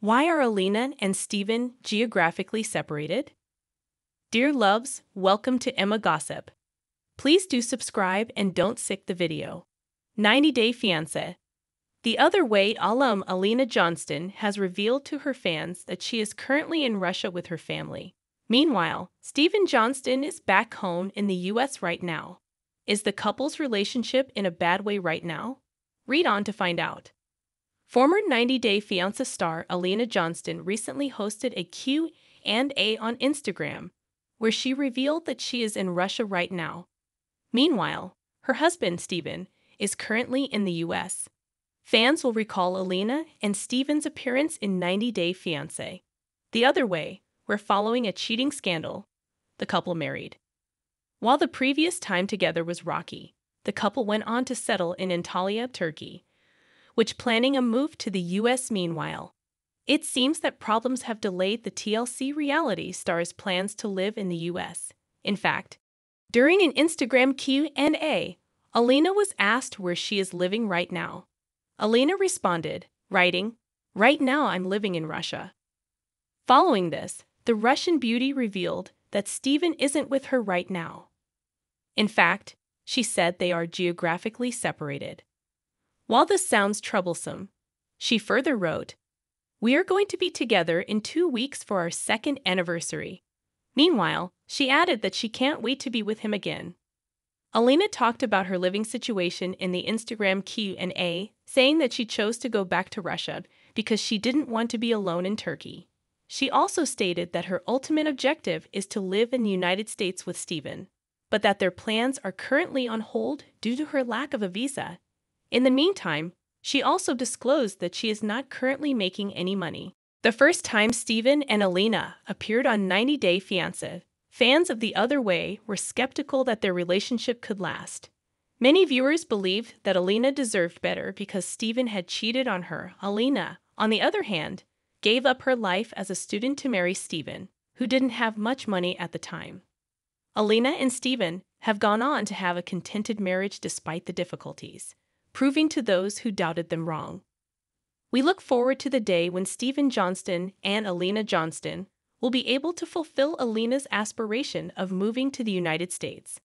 Why are Alina and Steven geographically separated? Dear loves, welcome to Emma Gossip. Please do subscribe and don't sick the video. 90 Day Fiancé. The other way, alum Alina Johnston has revealed to her fans that she is currently in Russia with her family. Meanwhile, Steven Johnston is back home in the US right now. Is the couple's relationship in a bad way right now? Read on to find out. Former 90 Day Fiancé star Alina Johnston recently hosted a Q&A on Instagram where she revealed that she is in Russia right now. Meanwhile, her husband, Steven, is currently in the US. Fans will recall Alina and Steven's appearance in 90 Day Fiancé. The other way, where following a cheating scandal, the couple married. While the previous time together was rocky, the couple went on to settle in Antalya, Turkey, which planning a move to the US meanwhile. It seems that problems have delayed the TLC reality star's plans to live in the US. In fact, during an Instagram Q&A, Alina was asked where she is living right now. Alina responded, writing, Right now I'm living in Russia. Following this, the Russian beauty revealed that Steven isn't with her right now. In fact, she said they are geographically separated. While this sounds troublesome, she further wrote, We are going to be together in two weeks for our second anniversary. Meanwhile, she added that she can't wait to be with him again. Alina talked about her living situation in the Instagram Q&A, saying that she chose to go back to Russia because she didn't want to be alone in Turkey. She also stated that her ultimate objective is to live in the United States with Steven, but that their plans are currently on hold due to her lack of a visa in the meantime, she also disclosed that she is not currently making any money. The first time Steven and Alina appeared on 90 Day Fiancé, fans of The Other Way were skeptical that their relationship could last. Many viewers believed that Alina deserved better because Steven had cheated on her. Alina, on the other hand, gave up her life as a student to marry Steven, who didn't have much money at the time. Alina and Steven have gone on to have a contented marriage despite the difficulties proving to those who doubted them wrong. We look forward to the day when Steven Johnston and Alina Johnston will be able to fulfill Alina's aspiration of moving to the United States.